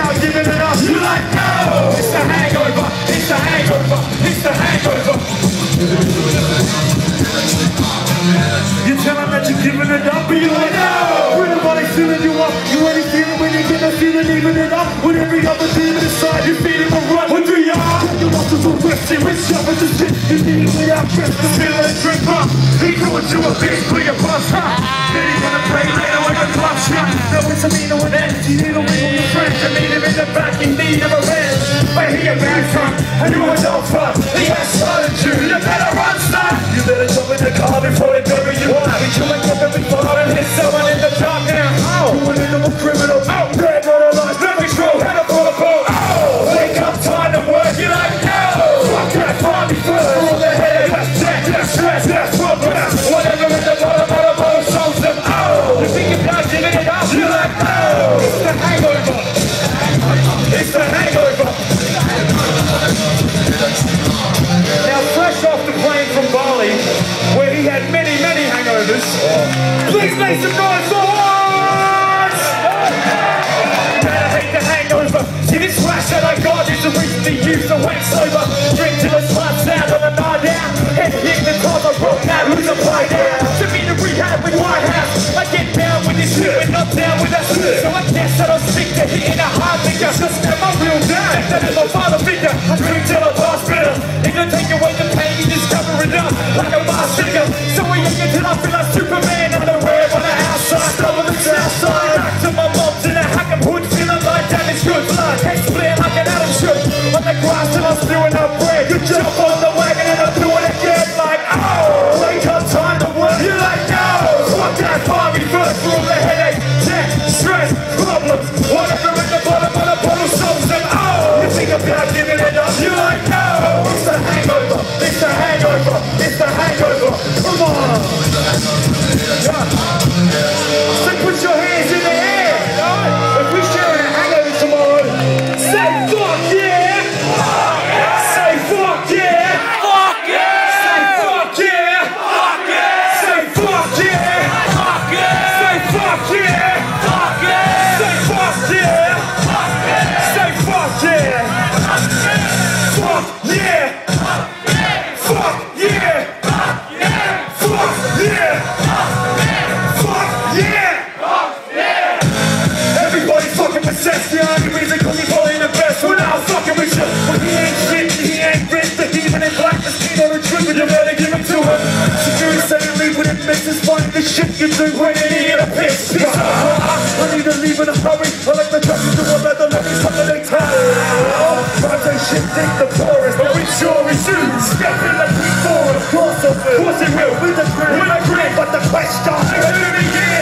up. You like no. It's the hangover. It's the hangover. It's the hangover. You tell them that you're giving it up, but you like no. Everybody's filling you up. You ain't feeling when you get that feeling, even it up. With every other demon inside, you're feeling the run. What do you? Your muscles are resting, with sharp as the shit. You need the feeling drip up. He do it to a bitch, put your bust up. Then he's gonna play later with a club shot. No, it's a meaner with energy, need a. I him in the back, in need of a rest. But he a bad from, and you a no fuck. He many please make some noise for Hons! Man, I hate the hangover. See, this flash that I got is to reach the use of wax sober. Drink till it's lights out on a night out. Head hit the top of rock now, who's a play now? To me to rehab with White House. I get down with this shit, but not down with that. So I guess that I'll stick to hitting a hard nigga. Just am my real dad. That is my father figure. I drink till I pass bitter. It don't take away the pain, it up like a sticker. So we get till I feel like Superman on the outside. Stop on the south side. Back to my mom's in a hack and hood, feeling like damaged goods. Blood, head split like an Adam should. On the grass till I'm spewing up bread. It's the hangover, it's hangover. Come on. Shit you do when ain't a piss. piss. I need to leave in a hurry. I like the drugs to a leather, let me suck they. But they shit take the poorest, but we sure is you. Step in before, of course, of course it will. We the